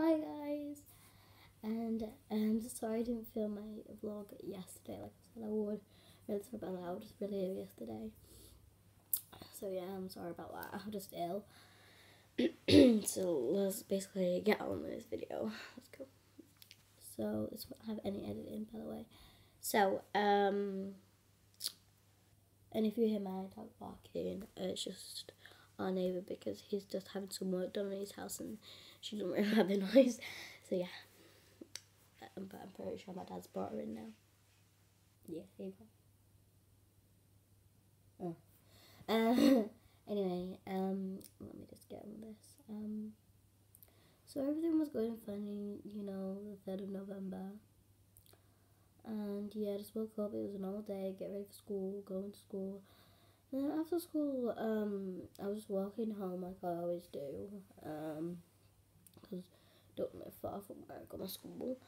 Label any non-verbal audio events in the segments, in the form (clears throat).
Hi guys, and um, sorry I didn't film my vlog yesterday. Like I said, I would. Really sorry about that. I was just really ill yesterday. So yeah, I'm sorry about that. I'm just ill. (clears throat) so let's basically get on with this video. Let's go. So this won't have any editing, by the way. So um, and if you hear my dog barking, it's just our neighbour because he's just having some work done in his house and she doesn't really have the noise. So yeah, but I'm pretty sure my dad's brought her in now. Yeah, here you go. Oh. Uh, (laughs) anyway, um, let me just get on this. Um, so everything was going funny, you know, the third of November. And yeah, I just woke up. It was an all day. Get ready for school. Going to school. And then after school, um, I was walking home like I always do. Um, don't live far from where I go to school.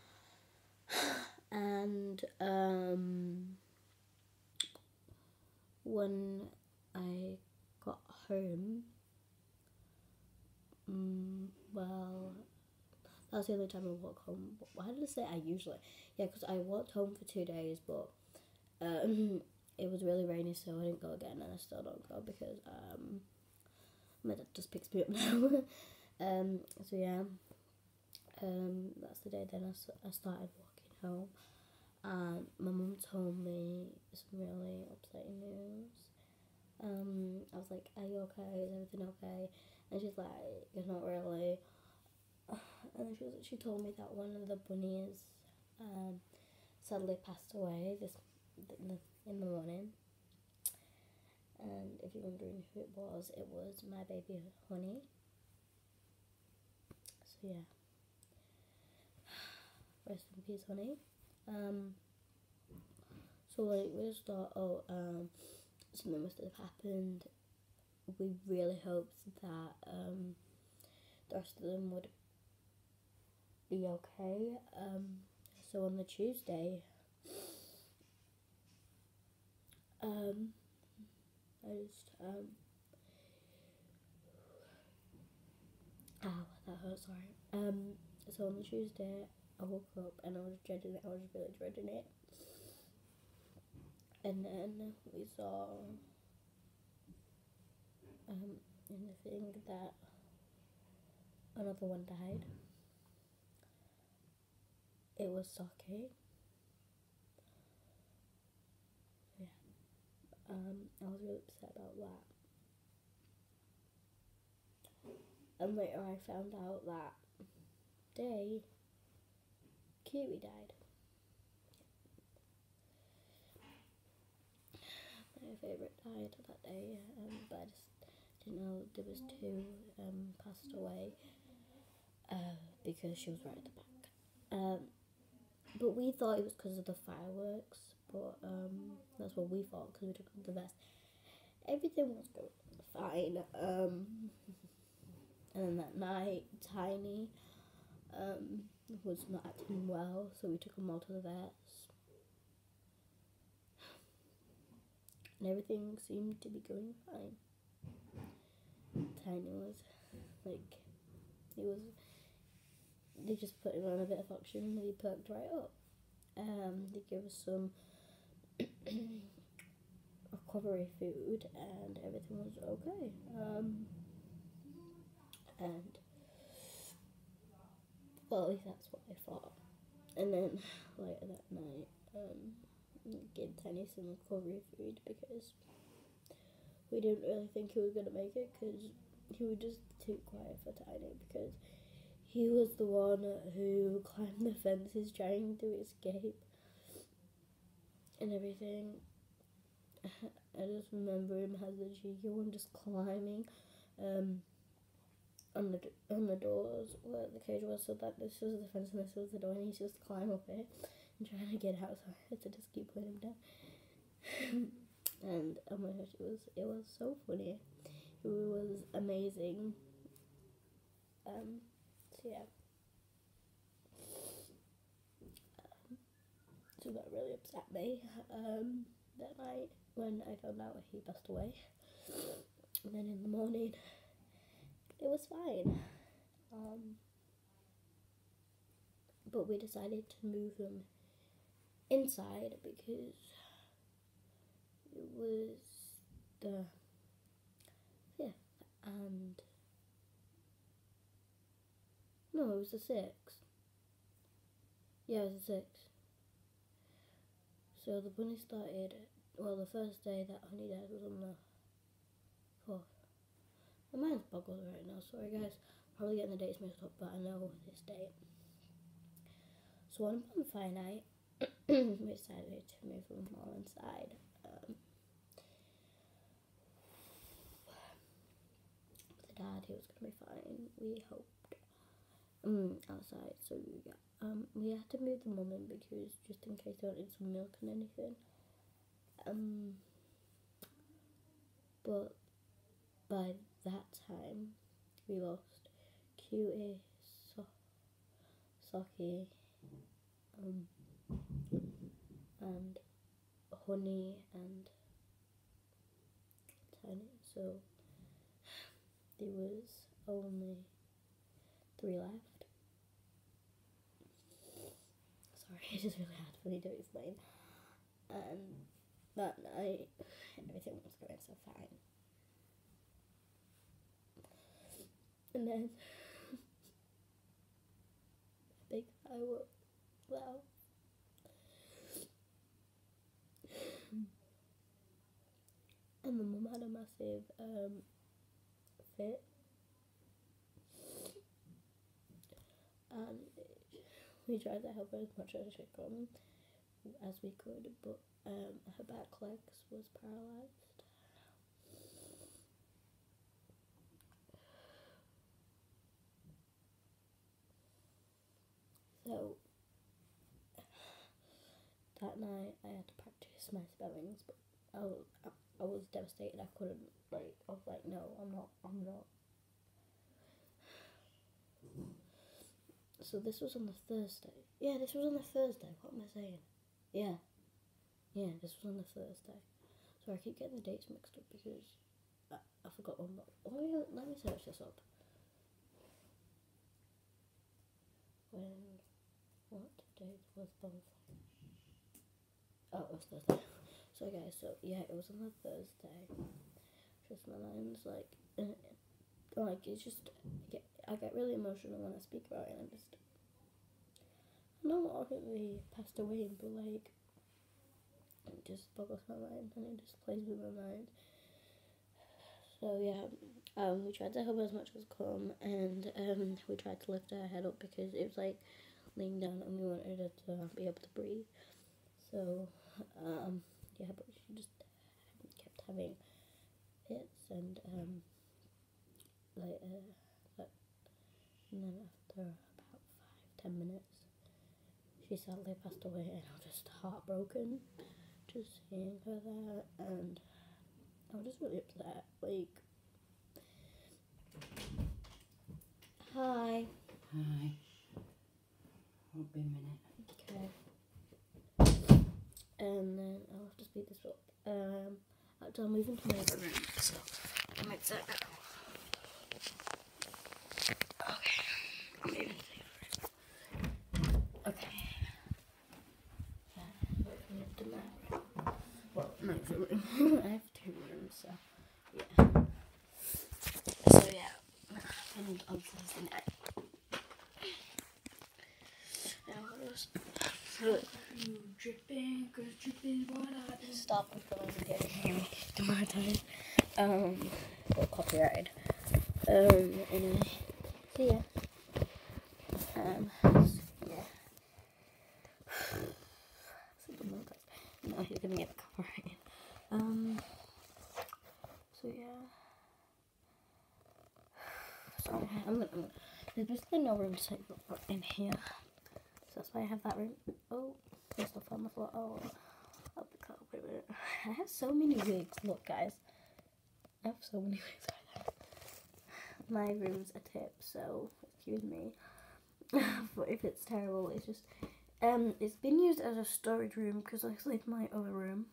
(sighs) And um, when I got home, um, well, that was the only time I walked home. Why did I say I usually? Yeah, because I walked home for two days, but um, it was really rainy, so I didn't go again, and I still don't go because um, my dad just picks me up now. (laughs) um, so yeah, um, that's the day. Then I, I started walking home, and my mum told me some really upsetting news. Um, I was like, "Are you okay? Is everything okay?" And she's like, "It's not really." (sighs) And then she was, she told me that one of the bunnies um, sadly passed away this in the, in the morning. And if you're wondering who it was, it was my baby Honey. So yeah, rest in peace, Honey. Um, so like we just thought, oh, um, something must have happened. We really hoped that um, the rest of them would be okay. Um, so on the Tuesday, um, I just um, ow, that hurt. Sorry. Um, so on the Tuesday, I woke up and I was dreading it. I was really dreading it. And then we saw um in the thing that another one died. It was Sake. Yeah. Um, I was really upset about that. And later I found out that day Kiwi died. My favourite died that day, um, but I just didn't know there was two um, passed away uh, because she was right at the back. Um, but we thought it was because of the fireworks, but um, that's what we thought because we took the vest. Everything was going fine. Um, (laughs) and then that night, Tiny um, was not acting well, so we took him all to the vets. And everything seemed to be going fine. Tiny was like, he was they just put him on a bit of oxygen and he perked right up. Um, they gave us some (coughs) recovery food and everything was okay. Um, and well, at least that's what I thought. And then (sighs) later that night, um, gave Tiny some recovery food because we didn't really think he was gonna make it because he was just too quiet for Tiny because he was the one who climbed the fences trying to escape and everything. (sighs) I just remember him as the cheeky one just climbing um, on the on the doors where the cage was, so that this was the fence and this was the door, and he's just climb up it and trying to get out. (laughs) So I had to just keep putting him down. (laughs) and oh my gosh, it was it was so funny. It was amazing. Um, so yeah. Um, so that really upset me um, that night when I found out he passed away. And then in the morning, it was fine. Um, but we decided to move them inside because it was the fifth and no, it was the sixth. Yeah, it was the sixth. So the bunny started. Well, the first day that Honey died was on the fourth. My mind's boggled right now. Sorry, guys. Probably getting the dates mixed up, but I know this date. So on bonfire night, we decided to move them all inside. Um, the dad, he was gonna be fine. We hoped. Um, outside, so yeah. Um, we had to move the mum in because just in case they wanted some milk and anything. Um, but by that time, we lost Cutie, so- Socky, um, and Honey and Tiny. So there was only three left. Sorry, (laughs) it's just really hard for me to explain. And that night, everything was going so fine. And then, I think I will. loud. And the mum had a massive um, fit. And we tried to help her as much as she could, as we could, but um, her back legs was paralyzed. So that night I had to practice my spellings, but I was, I was devastated. I couldn't like. I was like, no, I'm not. I'm not. So this was on the Thursday. Yeah, this was on the Thursday. What am I saying? Yeah. Yeah, this was on the Thursday. So I keep getting the dates mixed up because I, I forgot one. But oh yeah, let me search this up. When what date was? Oh, it was Thursday. So guys, so yeah, it was on a Thursday. Just my mind's like, uh, like it's just I get I get really emotional when I speak about it. And I just I know obviously passed away, but like it just boggles my mind and it just plays with my mind. So yeah, um, we tried to help her as much as come, and um, we tried to lift her head up because it was like laying down, and we wanted her to be able to breathe. So um, yeah, but she just kept having fits and um, like uh, and then after about five ten minutes, she sadly passed away, and I was just heartbroken just seeing her there, and I was just really upset. Like, hi. Hi. Won't be a minute. Okay. And then I'll have to speed this up. Um, actually, I'll move into my other room. So, a sec. Okay. I'm moving to the other room. Okay. Uh, moving into my room. Well, my other room. I have two rooms, so yeah. So yeah, and on Thursday night. And what else? Dripping, cause dripping water. Stop tomorrow time. Um, or copyright. Um, anyway, so yeah. Um, yeah. (sighs) No, he's gonna get copyright. Um, so yeah. (sighs) Sorry, I'm gonna. I'm gonna there's basically no room to take in here. That's why I have that room. Oh, there's stuff on the floor. Oh, minute. (laughs) I have so many wigs. Look, guys. I have so many (laughs) wigs. My room's a tip, so excuse me. (laughs) but if it's terrible, it's just. Um, it's been used as a storage room because I sleep in my other room.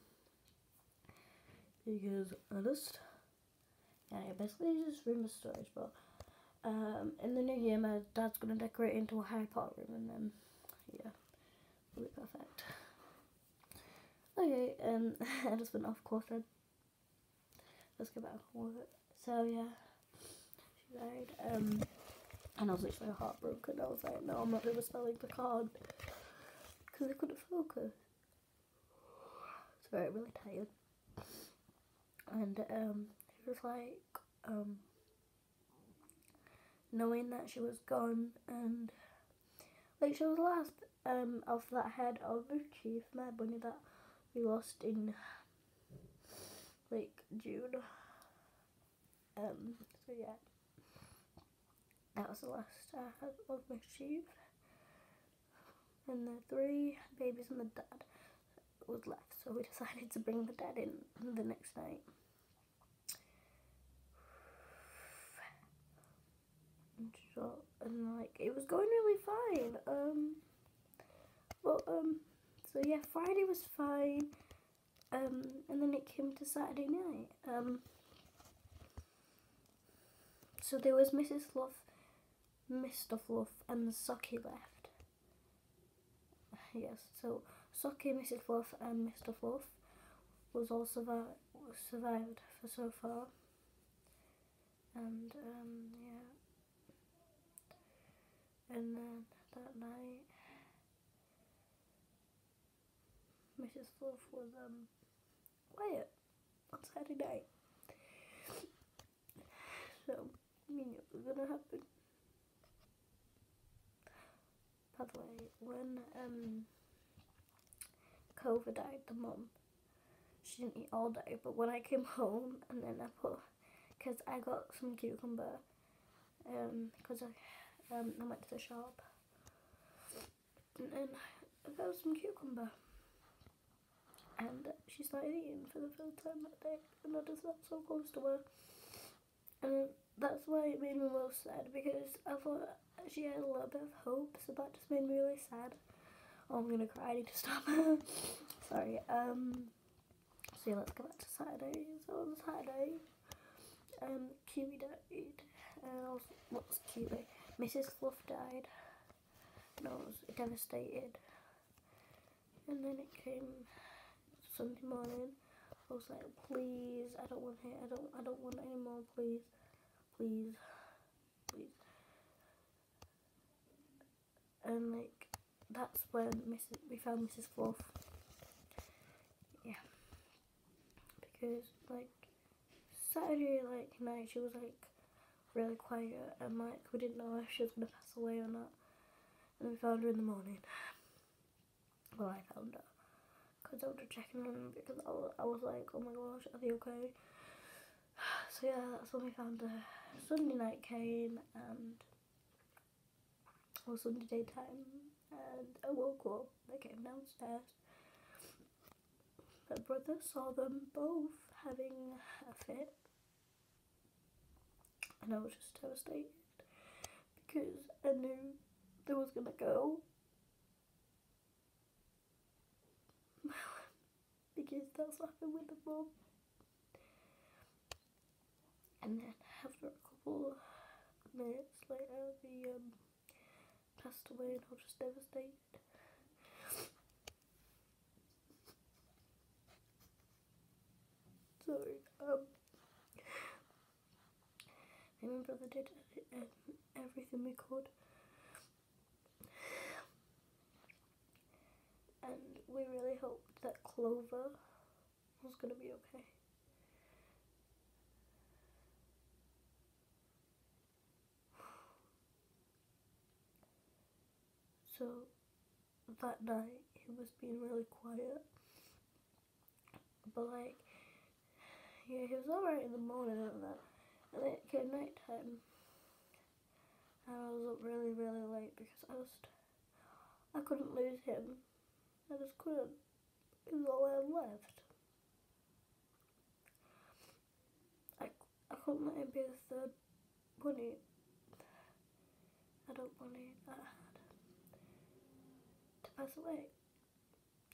Because I just. Yeah, basically just room of storage, but. Um, in the new year, my dad's gonna decorate into a Harry Potter room, and then yeah, be perfect. Okay, um, (laughs) I just went off course then. Let's get back on work. So yeah, she died. Um, and I was literally heartbroken. I was like, no, I'm not doing spelling the card because I couldn't focus. So I really tired. And um, it was like um, knowing that she was gone and like she was last um of that head of chief my bunny that we lost in like June. Um so yeah. That was the last I had of my chief. And the three babies and the dad was left, so we (laughs) decided to bring the dad in the next night. And so, and like it was going really fine. Um, well, um, so yeah, Friday was fine. Um, and then it came to Saturday night. Um, so there was Mrs. Fluff, Mr. Fluff, and Socky left. Yes, so Socky, Mrs. Fluff, and Mr. Fluff was all survived survived for so far. And um, yeah. And then that night, Mrs. Fluff was um quiet on Saturday night. So I knew it was gonna happen. By the way, when um Cova died, the mom she didn't eat all day, but when I came home and then I put, because I got some cucumber, um, because I, um, I went to the shop, and then I got some cucumber, and she started eating for the first time that day, and I just felt so close to her, and that's why it made me most sad, because I thought she had a little bit of hope, so that just made me really sad. Oh, I'm gonna cry. I need to stop. (laughs) Sorry. Um. So yeah, let's go back to Saturday. So on Saturday, um, Kiwi died. And what's Kiwi? Mrs. Fluff died. And I was devastated. And then it came Sunday morning. I was like, please, I don't want it. I don't. I don't want any more. Please, please, please. And like that's when Mrs. we found Mrs. Fluff. Yeah, because like Saturday like night she was like really quiet and like we didn't know if she was gonna pass away or not. And we found her in the morning. Well, I found her because I was checking on because I was, I was like, oh my gosh, are they okay? (sighs) So yeah, that's when we found her. Sunday night came and or Sunday daytime and I woke up. They came downstairs. My brother saw them both having a fit, and I was just devastated because I knew they was gonna go. (laughs) because that's what happened with the mom. And then after a couple minutes later, the um, passed away and I was just devastated. (laughs) Sorry. Um, and my brother did um, everything we could. And we really hoped that Clover was going to be okay. So that night he was being really quiet. But like yeah, he was alright in the morning and that. And then it came night time. And I was up really, really late because I just I couldn't lose him. I just couldn't. He was all I had left. I, I couldn't let him be the third bunny. I don't want it that pass away.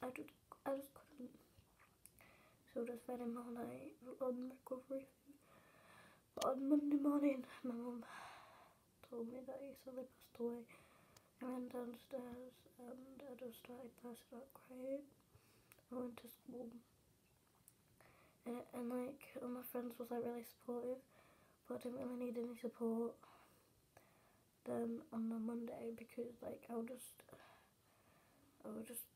I just, I just couldn't. So I just fed him all night on recovery. But on Monday morning, my mum told me that he suddenly passed away I went downstairs and I just started passing out crying. I went to school. And, and like all my friends was like really supportive, but I didn't really need any support then on the Monday because like I was just I was just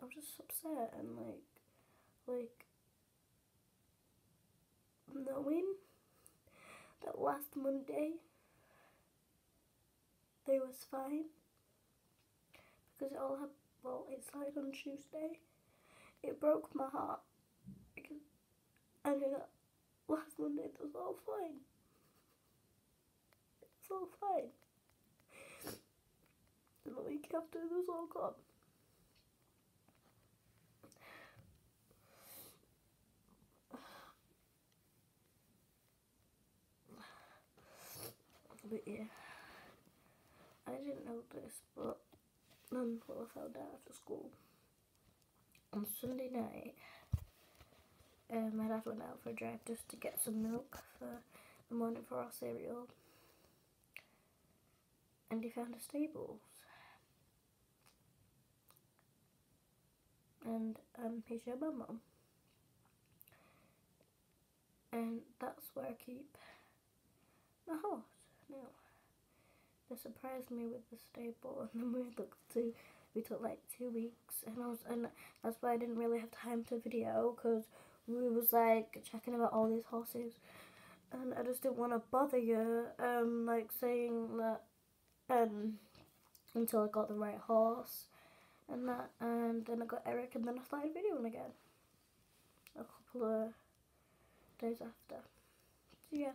I was just upset and like like knowing that last Monday they was fine. Because it all happened well it started on Tuesday. It broke my heart. Because I knew that last Monday it was all fine. It's all fine. And the week after it was all gone But yeah, I didn't know this, but well, I found out after school. On Sunday night, um, my dad went out for a drive just to get some milk for the morning for our cereal. And he found a stables. And um, he showed my mum. And that's where I keep my horse. No. They surprised me with the stable and then we looked to we took like two weeks and I was and that's why I didn't really have time to video because we was like checking about all these horses and I just didn't want to bother you um like saying that um until I got the right horse and that and then I got Eric and then I started videoing again a couple of days after so yeah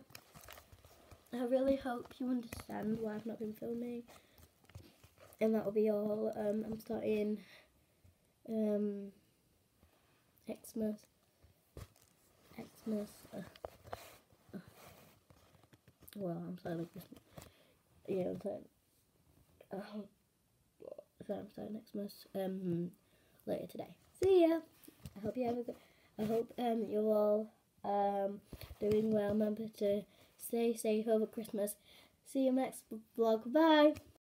I really hope you understand why I've not been filming. And that'll be all. Um, I'm starting um, Xmas. Xmas. Uh, uh, well, I'm Christmas. Yeah, I'm starting. Uh, so I'm starting Xmas um, later today. See ya. I hope you have a good. I hope um, you're all um, doing well. Remember to stay safe over Christmas. See you next vlog. Bye.